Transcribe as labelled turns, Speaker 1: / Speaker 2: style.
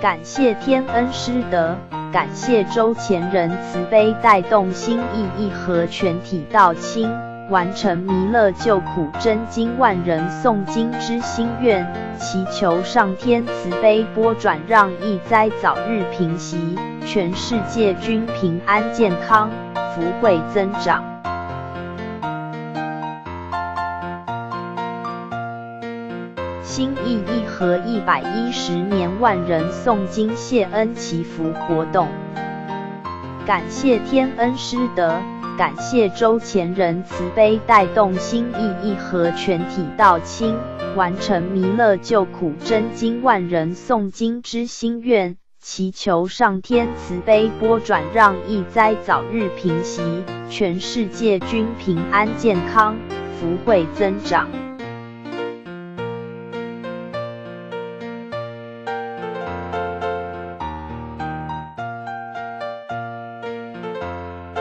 Speaker 1: 感谢天恩师德，感谢周前人慈悲带动心意义和全体道亲，完成弥勒救苦真经万人诵经之心愿，祈求上天慈悲拨转，让疫灾早日平息，全世界均平安健康，福慧增长。新意义和一百一十年万人诵经谢恩祈福活动，感谢天恩师德，感谢周前人慈悲带动新意义和全体道亲，完成弥勒救苦真经万人诵经之心愿，祈求上天慈悲拨转，让疫灾早日平息，全世界均平安健康，福慧增长。